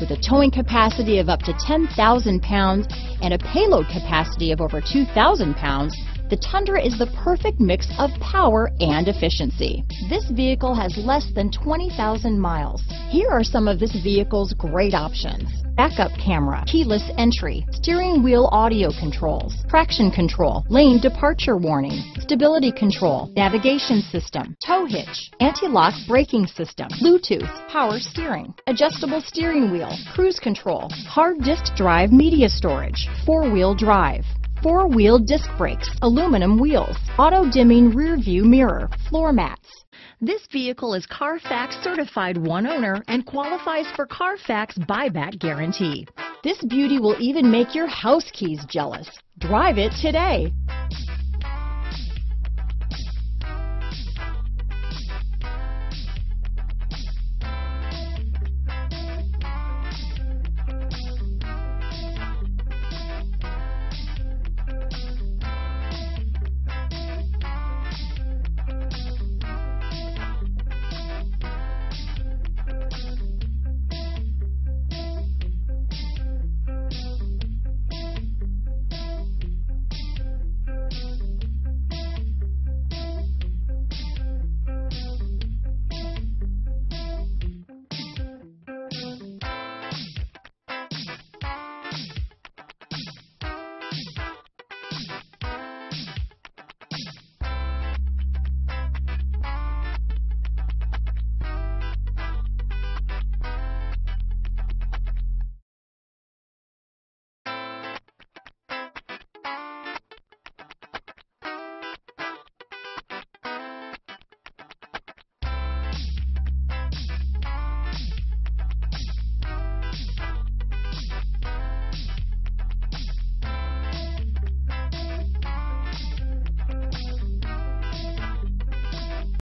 With a towing capacity of up to 10,000 pounds and a payload capacity of over 2,000 pounds, the Tundra is the perfect mix of power and efficiency. This vehicle has less than 20,000 miles. Here are some of this vehicle's great options. Backup camera, keyless entry, steering wheel audio controls, traction control, lane departure warning, stability control, navigation system, tow hitch, anti-lock braking system, Bluetooth, power steering, adjustable steering wheel, cruise control, hard disk drive media storage, four-wheel drive, four-wheel disc brakes, aluminum wheels, auto-dimming rear view mirror, floor mats. This vehicle is Carfax certified one owner and qualifies for Carfax buyback guarantee. This beauty will even make your house keys jealous. Drive it today.